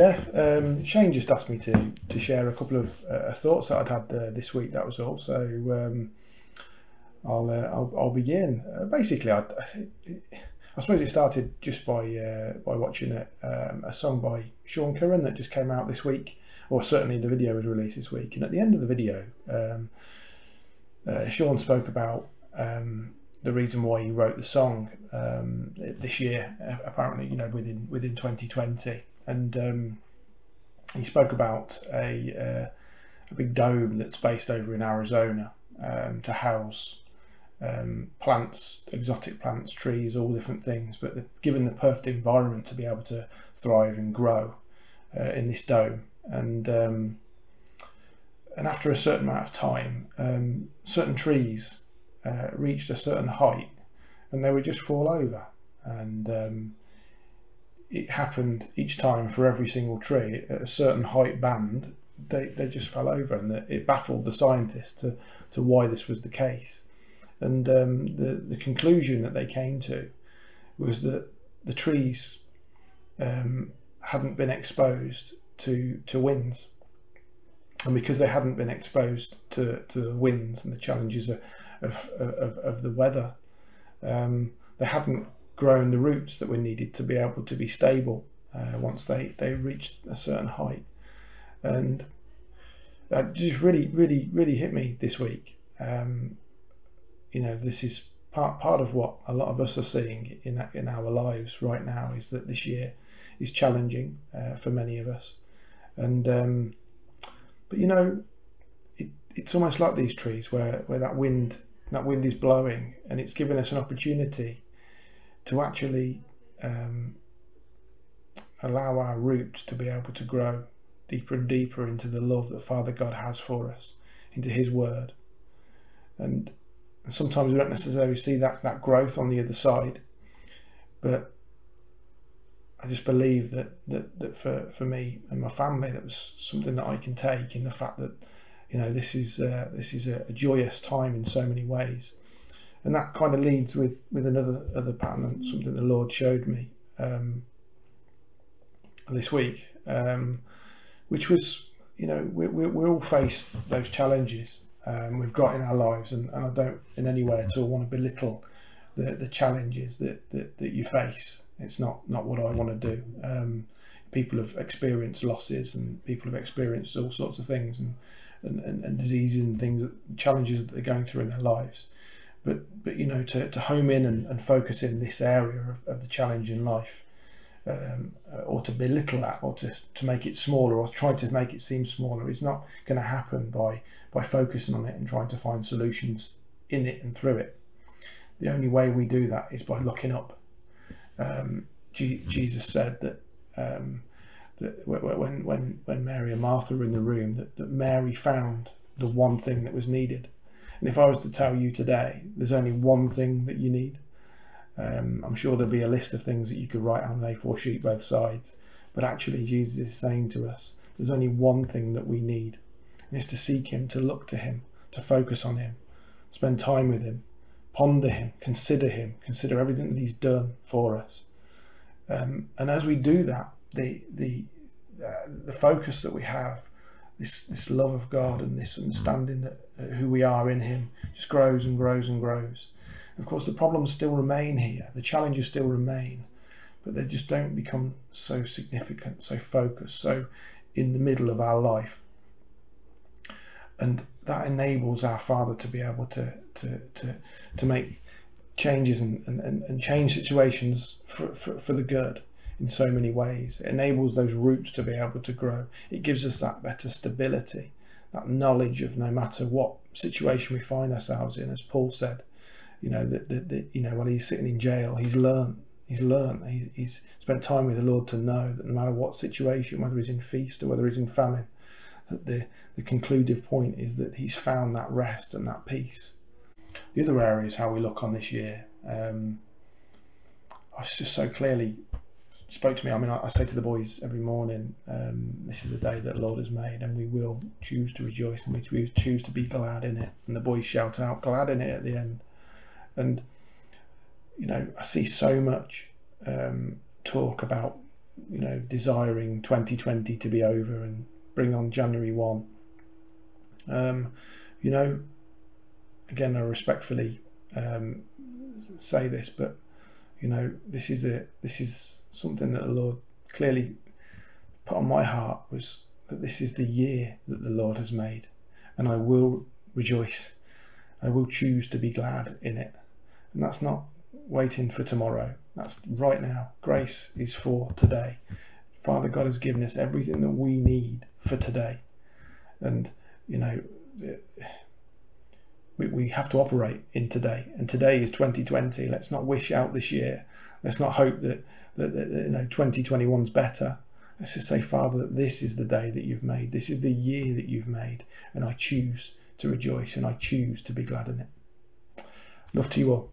there. Um, Shane just asked me to to share a couple of uh, thoughts that I'd had uh, this week. That was all. So um, I'll, uh, I'll I'll begin. Uh, basically, I, I suppose it started just by uh, by watching a, um, a song by Sean Curran that just came out this week, or certainly the video was released this week. And at the end of the video, um, uh, Sean spoke about um, the reason why he wrote the song um, this year, apparently, you know, within within 2020, and um, he spoke about a uh, a big dome that's based over in Arizona um, to house um, plants, exotic plants, trees, all different things, but the, given the perfect environment to be able to thrive and grow uh, in this dome, and um, and after a certain amount of time, um, certain trees uh, reached a certain height and they would just fall over. And um, it happened each time for every single tree at a certain height band, they, they just fell over and it baffled the scientists to, to why this was the case. And um, the, the conclusion that they came to was that the trees um, hadn't been exposed to, to winds. And because they hadn't been exposed to, to the winds and the challenges of, of, of, of the weather. Um, they hadn't grown the roots that were needed to be able to be stable uh, once they, they reached a certain height. And that just really, really, really hit me this week. Um, you know, this is part part of what a lot of us are seeing in in our lives right now is that this year is challenging uh, for many of us, and um, but you know, it, it's almost like these trees where where that wind that wind is blowing and it's given us an opportunity to actually um, allow our roots to be able to grow deeper and deeper into the love that Father God has for us, into His Word. And, sometimes we don't necessarily see that, that growth on the other side, but I just believe that, that, that for, for me and my family, that was something that I can take in the fact that you know this is uh, this is a, a, joyous time in so many ways. And that kind of leads with with another other pattern something the lord showed me um, this week um, which was you know we, we, we all face those challenges um, we've got in our lives and, and i don't in any way at all want to belittle the, the challenges that, that, that you face. It's not not what i want to do. Um, people have experienced losses and people have experienced all sorts of things and and, and, and diseases and things, challenges that they're going through in their lives. But, but you know, to, to home in and, and focus in this area of, of the challenge in life, um, or to belittle that, or to, to make it smaller, or try to make it seem smaller, is not going to happen by, by focusing on it and trying to find solutions in it and through it. The only way we do that is by looking up. Um, G- Jesus said that um, that when when when Mary and Martha were in the room, that, that Mary found the one thing that was needed. And if I was to tell you today, there's only one thing that you need. Um, I'm sure there'll be a list of things that you could write on an A4 sheet both sides. But actually, Jesus is saying to us, there's only one thing that we need, and it's to seek Him, to look to Him, to focus on Him, spend time with Him, ponder Him, consider Him, consider everything that He's done for us. Um, and as we do that, the the uh, the focus that we have, this this love of God and this understanding that uh, who we are in Him, just grows and grows and grows. Of course, the problems still remain here, the challenges still remain, but they just don't become so significant, so focused, so in the middle of our life. And that enables our Father to be able to to to to make changes and, and, and change situations for, for, for the good in so many ways. It enables those roots to be able to grow. It gives us that better stability, that knowledge of no matter what situation we find ourselves in, as Paul said, you know, that, that, that you know, while he's sitting in jail, he's learned, he's learned, he, he's spent time with the Lord to know that no matter what situation, whether he's in feast or whether he's in famine, that the, the conclusive point is that he's found that rest and that peace. The other area is how we look on this year. Um, I just so clearly spoke to me. I mean, I, I say to the boys every morning, um, "This is the day that the Lord has made, and we will choose to rejoice, and we choose to be glad in it." And the boys shout out, "Glad in it!" at the end. And you know, I see so much um, talk about you know, desiring 2020 to be over and bring on January 1. Um, you know, again, I respectfully um, say this, but you know, this is a this is something that the Lord clearly put on my heart was that this is the year that the Lord has made, and I will rejoice. I will choose to be glad in it, and that's not waiting for tomorrow. That's right now. Grace is for today. Father God has given us everything that we need for today, and you know we, we have to operate in today. And today is 2020. Let's not wish out this year. Let's not hope that, that, that you know 2021's better. Let's just say, Father, that this is the day that you've made. This is the year that you've made. And I choose to rejoice and I choose to be glad in it. Love to you all.